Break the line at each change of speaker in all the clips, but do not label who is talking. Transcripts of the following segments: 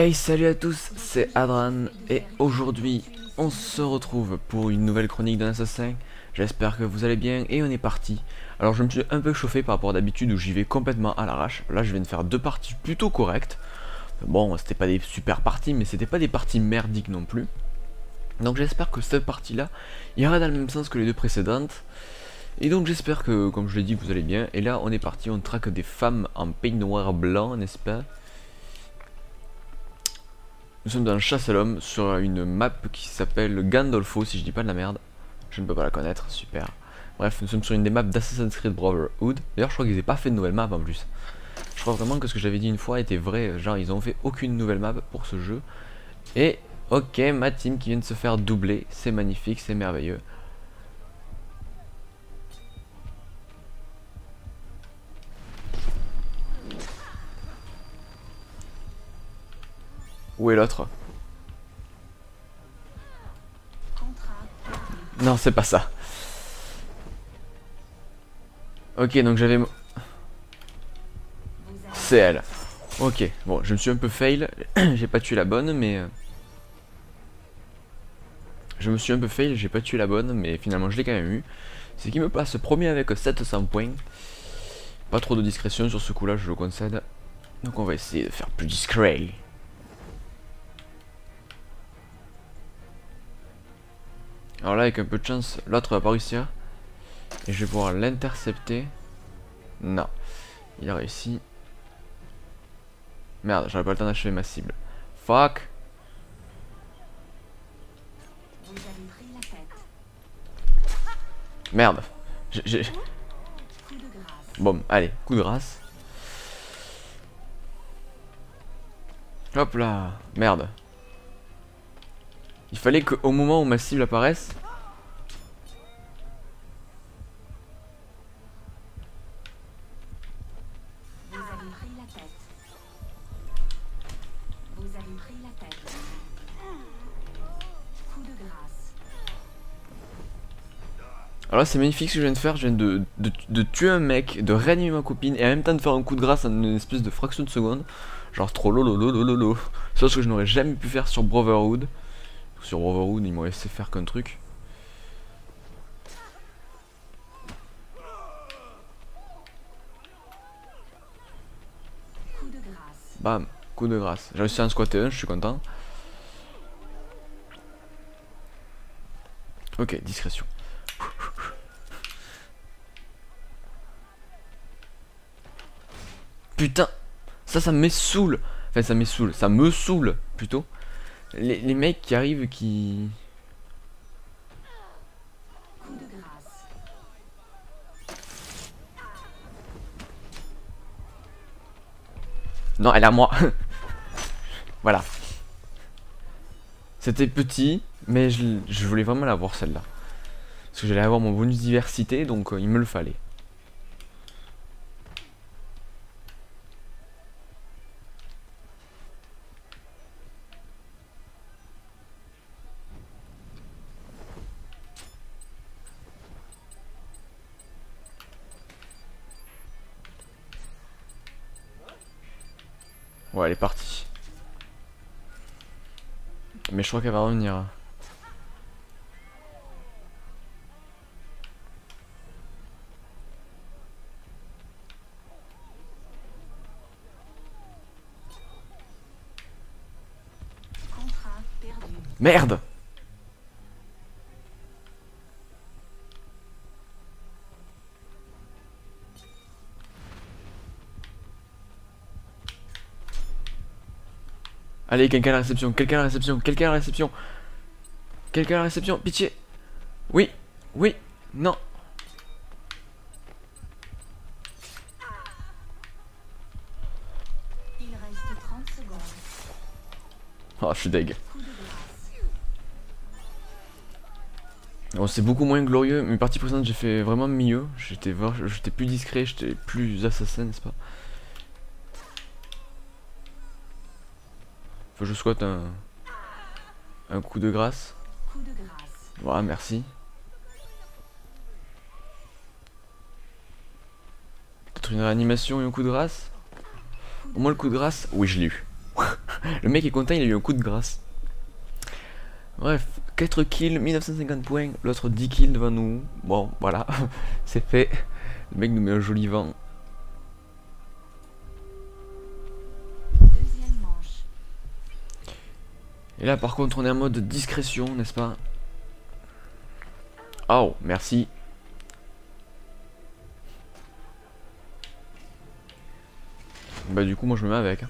Hey salut à tous, c'est Adran et aujourd'hui on se retrouve pour une nouvelle chronique d'un assassin. J'espère que vous allez bien et on est parti. Alors je me suis un peu chauffé par rapport à d'habitude où j'y vais complètement à l'arrache. Là je viens de faire deux parties plutôt correctes. Bon c'était pas des super parties mais c'était pas des parties merdiques non plus. Donc j'espère que cette partie là ira dans le même sens que les deux précédentes. Et donc j'espère que, comme je l'ai dit, vous allez bien. Et là, on est parti, on traque des femmes en peignoir blanc, n'est-ce pas? Nous sommes dans le chasse à l'homme sur une map qui s'appelle Gandolfo, si je dis pas de la merde. Je ne peux pas la connaître, super. Bref, nous sommes sur une des maps d'Assassin's Creed Brotherhood. D'ailleurs, je crois qu'ils n'avaient pas fait de nouvelle map en plus. Je crois vraiment que ce que j'avais dit une fois était vrai. Genre, ils ont fait aucune nouvelle map pour ce jeu. Et, ok, ma team qui vient de se faire doubler. C'est magnifique, c'est merveilleux. Où est l'autre Non, c'est pas ça. Ok, donc j'avais... C'est elle. Ok, bon, je me suis un peu fail. j'ai pas tué la bonne, mais... Euh, je me suis un peu fail, j'ai pas tué la bonne, mais finalement je l'ai quand même eu. C'est qui me passe premier avec 700 points. Pas trop de discrétion sur ce coup-là, je le concède. Donc on va essayer de faire plus discret. Alors là, avec un peu de chance, l'autre va pas réussir. Et je vais pouvoir l'intercepter. Non. Il a réussi. Merde, j'aurais pas le temps d'achever ma cible. Fuck Merde. J'ai... Bon, allez, coup de grâce. Hop là. Merde. Il fallait qu'au moment où ma cible apparaisse... Alors c'est magnifique ce que je viens de faire, je viens de, de, tuer un mec, de réanimer ma copine et en même temps de faire un coup de grâce en une espèce de fraction de seconde. Genre trop lolo lolo lolo. Sauf que je n'aurais jamais pu faire sur Brotherhood. Sur Brotherhood, ils m'ont laissé faire qu'un truc. Bam, coup de grâce. J'ai réussi à en squatter un, je suis content. Ok, discrétion. Putain, ça, ça me saoule. Enfin, ça me saoule, ça me saoule plutôt les, mecs qui arrivent qui... Non, elle est à moi. voilà. C'était petit, mais je, voulais vraiment l'avoir celle-là. Parce que j'allais avoir mon bonus diversité, donc euh, il me le fallait. Ouais, elle est partie. Mais je crois qu'elle va revenir. Merde Allez, quelqu'un à la réception, quelqu'un à la réception, quelqu'un à la réception. Quelqu'un à la réception, pitié. Oui, oui, non. Oh, je suis deg. Bon, c'est beaucoup moins glorieux. Mes parties précédentes, j'ai fait vraiment mieux. J'étais plus discret, j'étais plus assassin, n'est-ce pas? Faut que je squatte un, un coup de grâce. Voilà, merci. Peut-être une réanimation et un coup de grâce? Au moins le coup de grâce Oui, je l'ai eu. Le mec est content, il a eu un coup de grâce. Bref, 4 kills, 1950 points, l'autre 10 kills devant nous. Bon, voilà, c'est fait. Le mec nous met un joli vent. Et là par contre on est en mode discrétion, n'est-ce pas Oh, merci. Bah du coup moi je me mets avec. Hein.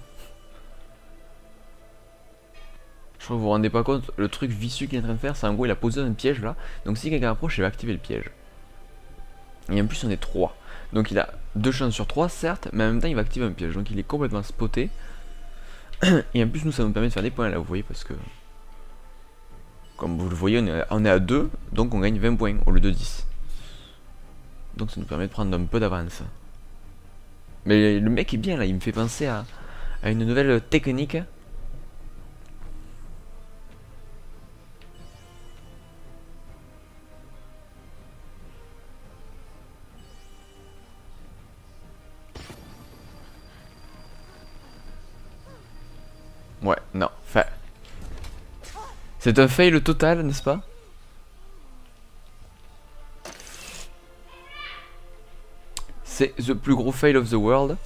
Je crois que vous vous rendez pas compte, le truc vicieux qu'il est en train de faire, c'est en gros il a posé un piège là. Donc si quelqu'un approche, il va activer le piège. Et en plus on est 3. Donc il a deux chances sur 3 certes, mais en même temps il va activer un piège. Donc il est complètement spoté. Et en plus nous ça nous permet de faire des points là, vous voyez, parce que... Comme vous le voyez, on est à 2, donc on gagne 20 points au lieu de 10. Donc ça nous permet de prendre un peu d'avance. Mais le mec est bien là, il me fait penser à, à une nouvelle technique. Ouais, non. C'est un fail total, n'est-ce pas C'est the plus gros fail of the world.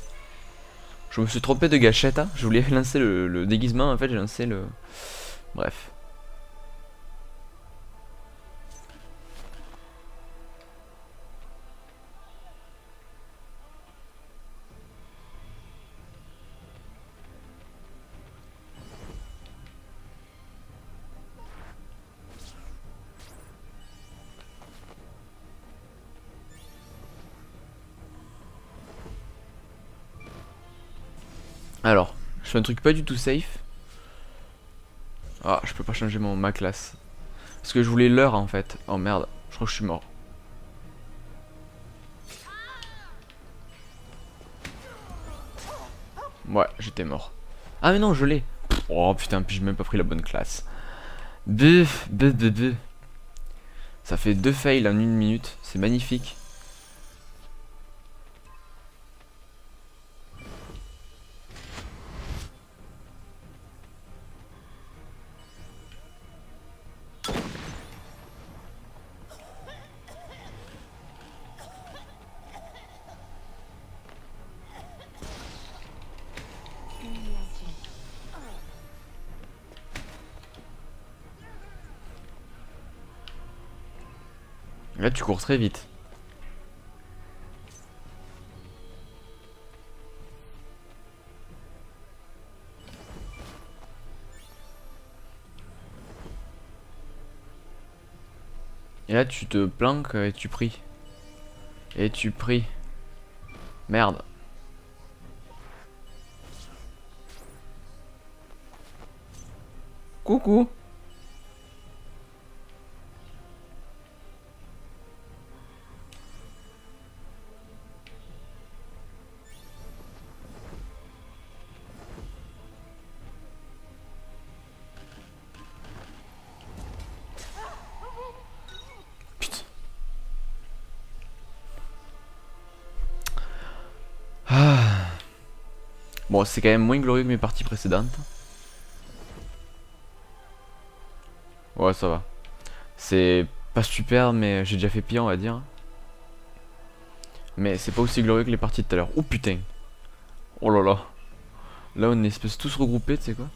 Je me suis trompé de gâchette. Hein. Je voulais lancer le déguisement, en fait j'ai lancé le... Bref. Alors, je fais un truc pas du tout safe. Ah, je peux pas changer mon, ma classe. Parce que je voulais l'heure en fait. Oh merde, je crois que je suis mort. Ouais, j'étais mort. Ah mais non, je l'ai. Oh putain, puis j'ai même pas pris la bonne classe. Buf, buf, buf, buf. Ça fait deux fails en une minute. C'est magnifique. Là, tu cours très vite. Et là, tu te planques et tu pries. Et tu pries. Merde. Coucou Bon, c'est quand même moins glorieux que mes parties précédentes. Ouais, ça va. C'est pas super, mais j'ai déjà fait pire, on va dire. Mais c'est pas aussi glorieux que les parties de tout à l'heure. Oh putain Oh là là Là, on est espèce tous regroupés, tu sais quoi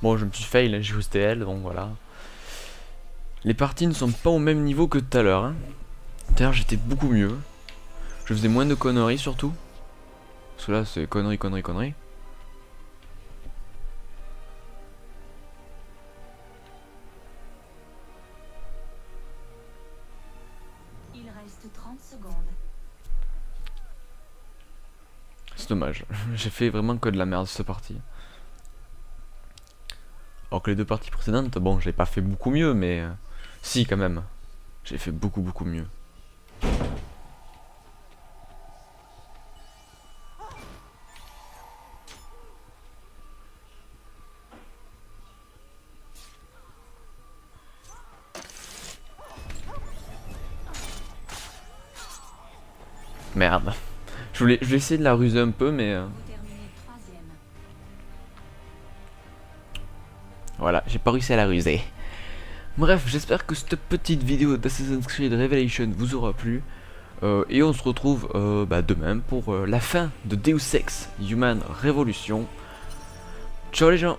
Bon, je me suis fail, j'ai juste elle, donc voilà. Les parties ne sont pas au même niveau que tout à l'heure. Hein. Tout à l'heure, j'étais beaucoup mieux. Je faisais moins de conneries surtout. Parce que là, c'est conneries, conneries, conneries. Il reste 30 secondes. C'est dommage. J'ai fait vraiment que de la merde cette partie. Alors que les deux parties précédentes, bon, j'ai pas fait beaucoup mieux, mais... Euh, si, quand même. J'ai fait beaucoup, beaucoup mieux. Merde. Je voulais, je essayer de la ruser un peu, mais... Euh, Voilà, j'ai pas réussi à la ruser. Bref, j'espère que cette petite vidéo d'Assassin's Creed Revelation vous aura plu. Euh, et on se retrouve euh, bah, demain pour euh, la fin de Deus Ex Human Revolution. Ciao les gens